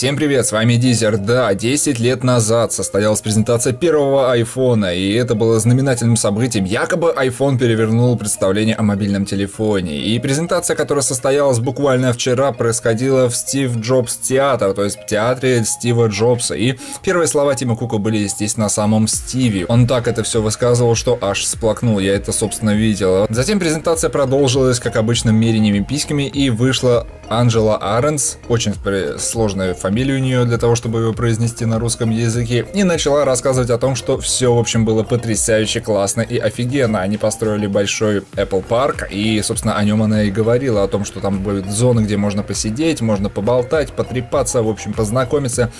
Всем привет, с вами Дизер. Да, 10 лет назад состоялась презентация первого айфона, и это было знаменательным событием. Якобы iPhone перевернул представление о мобильном телефоне. И презентация, которая состоялась буквально вчера, происходила в Стив Джобс театр, то есть в театре Стива Джобса. И первые слова Тима Кука были, естественно, о самом Стиве. Он так это все высказывал, что аж сплакнул. Я это, собственно, видел. Затем презентация продолжилась, как обычно, мерениями письками, и вышла Анджела Аренс, очень сложная фамилия у нее для того, чтобы ее произнести на русском языке, и начала рассказывать о том, что все, в общем, было потрясающе классно и офигенно. Они построили большой Apple Park, и, собственно, о нем она и говорила, о том, что там будет зоны, где можно посидеть, можно поболтать, потрепаться, в общем, познакомиться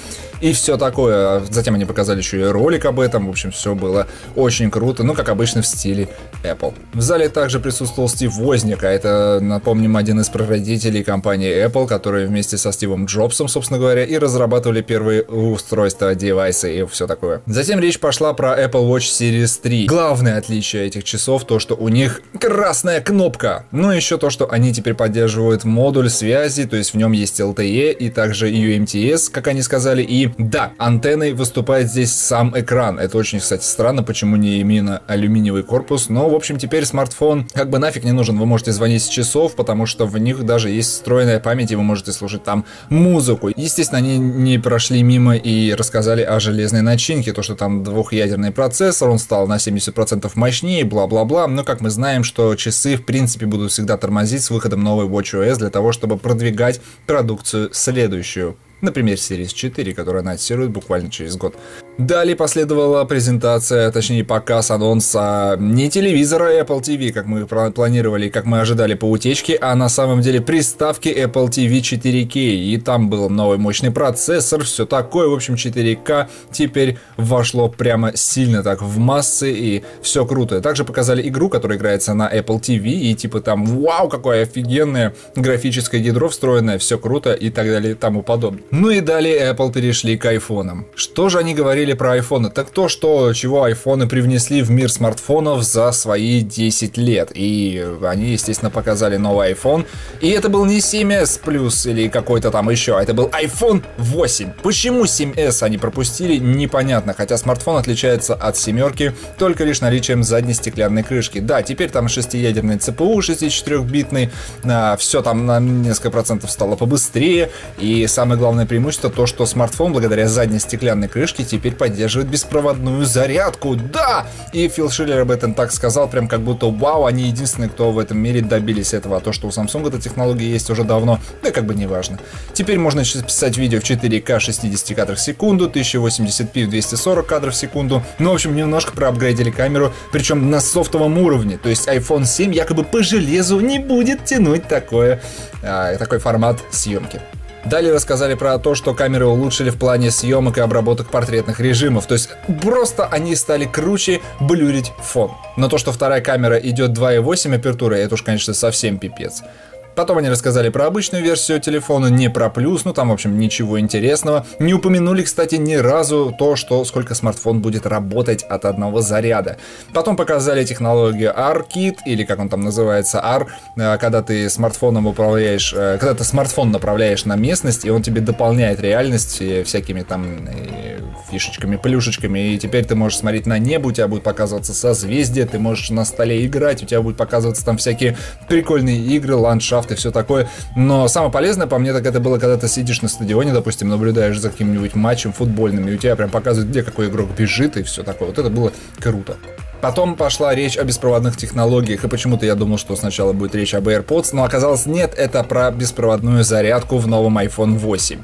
и все такое. Затем они показали еще и ролик об этом, в общем, все было очень круто, ну, как обычно, в стиле Apple. В зале также присутствовал Стив Возник, а это, напомним, один из прародителей компании компании Apple, которые вместе со Стивом Джобсом, собственно говоря, и разрабатывали первые устройства, девайсы и все такое. Затем речь пошла про Apple Watch Series 3. Главное отличие этих часов то, что у них красная кнопка. Ну и еще то, что они теперь поддерживают модуль связи, то есть в нем есть LTE и также UMTS, как они сказали. И да, антенной выступает здесь сам экран. Это очень, кстати, странно, почему не именно алюминиевый корпус. Но, в общем, теперь смартфон как бы нафиг не нужен. Вы можете звонить с часов, потому что в них даже есть встроенный встроенная память, и вы можете слушать там музыку. Естественно, они не прошли мимо и рассказали о железной начинке, то, что там двухъядерный процессор, он стал на 70% мощнее, бла-бла-бла. Но, как мы знаем, что часы, в принципе, будут всегда тормозить с выходом новой WatchOS для того, чтобы продвигать продукцию следующую. Например, Series 4, которая анонсирует буквально через год. Далее последовала презентация, точнее показ анонса не телевизора Apple TV, как мы планировали, как мы ожидали по утечке, а на самом деле приставки Apple TV 4K. И там был новый мощный процессор, все такое. В общем, 4K теперь вошло прямо сильно так в массы, и все круто. Также показали игру, которая играется на Apple TV, и типа там, вау, какое офигенное графическое ядро встроенное, все круто и так далее и тому подобное. Ну и далее Apple перешли к айфонам. Что же они говорили про айфоны, так то, что чего айфоны привнесли в мир смартфонов за свои 10 лет. И они, естественно, показали новый iPhone. И это был не 7s Plus или какой-то там еще, а это был iPhone 8. Почему 7s они пропустили, непонятно. Хотя смартфон отличается от семерки только лишь наличием задней стеклянной крышки. Да, теперь там шестиядерный CPU 64-битный, а, все там на несколько процентов стало побыстрее. И самое главное преимущество то, что смартфон благодаря задней стеклянной крышке теперь поддерживает беспроводную зарядку. Да! И Фил Шиллер об этом так сказал, прям как будто вау, они единственные, кто в этом мире добились этого. А то, что у Samsung эта технология есть уже давно, да как бы не важно. Теперь можно писать видео в 4К 60 кадров в секунду, 1080p в 240 кадров в секунду. Ну, в общем, немножко проапгрейдили камеру, причем на софтовом уровне. То есть iPhone 7 якобы по железу не будет тянуть такое, а, такой формат съемки. Далее рассказали про то, что камеры улучшили в плане съемок и обработок портретных режимов. То есть просто они стали круче блюрить фон. Но то, что вторая камера идет 2.8 апертуры, это уж, конечно, совсем пипец. Потом они рассказали про обычную версию телефона, не про плюс, ну там, в общем, ничего интересного. Не упомянули, кстати, ни разу то, что сколько смартфон будет работать от одного заряда. Потом показали технологию R-Kit, или как он там называется, R, э, когда ты смартфоном управляешь, э, когда ты смартфон направляешь на местность, и он тебе дополняет реальность всякими там фишечками, плюшечками, и теперь ты можешь смотреть на небо, у тебя будет показываться созвездие, ты можешь на столе играть, у тебя будут показываться там всякие прикольные игры, ландшафты, все такое. Но самое полезное, по мне, так это было, когда ты сидишь на стадионе, допустим, наблюдаешь за каким-нибудь матчем футбольным, и у тебя прям показывают, где какой игрок бежит, и все такое. Вот это было круто. Потом пошла речь о беспроводных технологиях, и почему-то я думал, что сначала будет речь об AirPods, но оказалось нет, это про беспроводную зарядку в новом iPhone 8.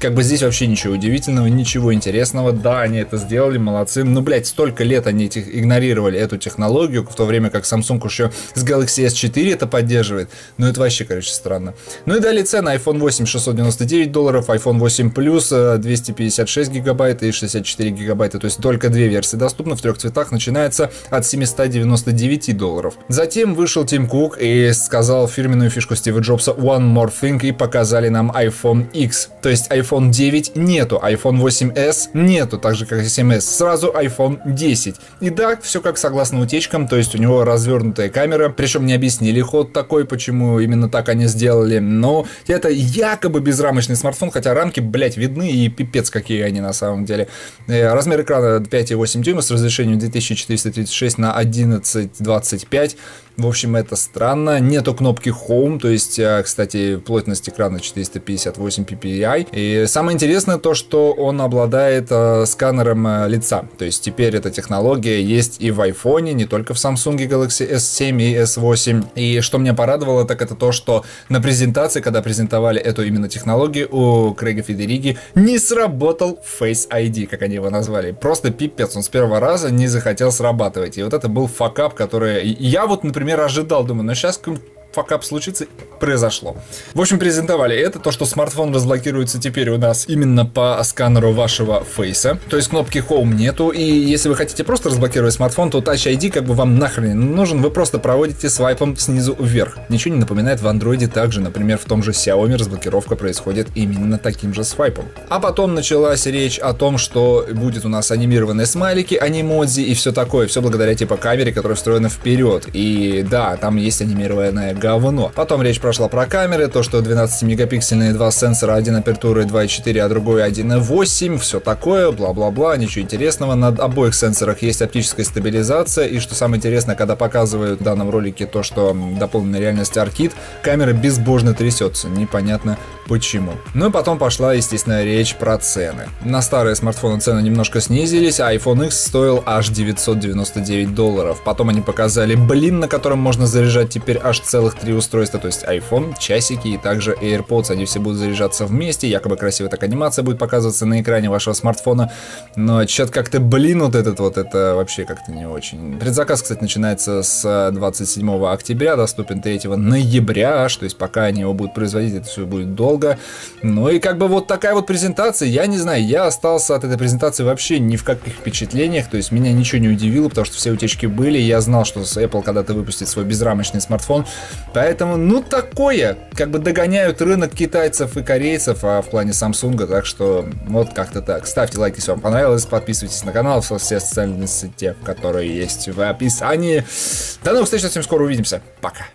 Как бы здесь вообще ничего удивительного, ничего интересного. Да, они это сделали, молодцы. Ну, блядь, столько лет они этих, игнорировали эту технологию, в то время как Samsung еще с Galaxy S4 это поддерживает. Ну, это вообще, короче, странно. Ну и далее цены. iPhone 8 699 долларов, iPhone 8 Plus 256 гигабайт и 64 гигабайта. То есть только две версии доступны в трех цветах. Начинается от 799 долларов. Затем вышел Тим Кук и сказал фирменную фишку Стива Джобса One More Thing и показали нам iPhone X. То есть iPhone iPhone 9 нету, iPhone 8s нету, так же как и 7s, сразу iPhone 10. И да, все как согласно утечкам, то есть у него развернутая камера, причем не объяснили ход такой, почему именно так они сделали, но это якобы безрамочный смартфон, хотя рамки, блять, видны и пипец какие они на самом деле. Э, размер экрана 5,8 дюйма с разрешением 2436 на 1125 в общем, это странно. Нету кнопки Home, то есть, э, кстати, плотность экрана 458 ppi. И самое интересное то, что он обладает э, сканером э, лица. То есть теперь эта технология есть и в iPhone, не только в Samsung Galaxy S7 и S8. И что меня порадовало, так это то, что на презентации, когда презентовали эту именно технологию, у Крейга Федериги не сработал Face ID, как они его назвали. Просто пипец, он с первого раза не захотел срабатывать. И вот это был факап, который... Я вот, например, например, ожидал, думаю, но сейчас факап случится, произошло. В общем, презентовали это, то, что смартфон разблокируется теперь у нас именно по сканеру вашего фейса. То есть кнопки Home нету, и если вы хотите просто разблокировать смартфон, то Touch ID как бы вам нахрен не нужен, вы просто проводите свайпом снизу вверх. Ничего не напоминает в Android также, например, в том же Xiaomi разблокировка происходит именно таким же свайпом. А потом началась речь о том, что будет у нас анимированные смайлики, Animoji и все такое, все благодаря типа камере, которая встроена вперед. И да, там есть анимированное говно. Потом речь прошла про камеры, то, что 12-мегапиксельные два сенсора, один апертуры 2.4, а другой 1.8, все такое, бла-бла-бла, ничего интересного. На обоих сенсорах есть оптическая стабилизация, и что самое интересное, когда показывают в данном ролике то, что дополненная реальность Аркид, камера безбожно трясется, непонятно почему. Ну и потом пошла, естественно, речь про цены. На старые смартфоны цены немножко снизились, а iPhone X стоил аж 999 долларов. Потом они показали блин, на котором можно заряжать теперь аж целых три устройства, то есть iPhone, часики и также AirPods. Они все будут заряжаться вместе, якобы красивая так анимация будет показываться на экране вашего смартфона. Но что-то как-то, блин, вот этот вот, это вообще как-то не очень. Предзаказ, кстати, начинается с 27 октября, доступен 3 ноября, аж, то есть пока они его будут производить, это все будет долго. Ну и как бы вот такая вот презентация, я не знаю, я остался от этой презентации вообще ни в каких впечатлениях, то есть меня ничего не удивило, потому что все утечки были, я знал, что Apple когда-то выпустит свой безрамочный смартфон, Поэтому, ну, такое. Как бы догоняют рынок китайцев и корейцев, а в плане Samsung, так что вот как-то так. Ставьте лайк, если вам понравилось, подписывайтесь на канал, все социальные сети, которые есть в описании. До новых встреч, совсем скоро увидимся. Пока.